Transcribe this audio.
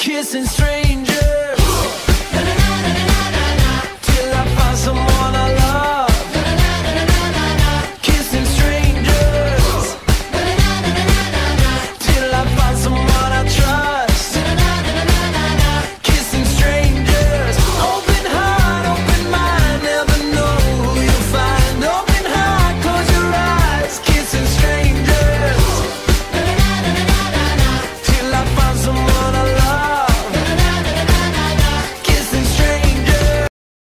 kissing strangers.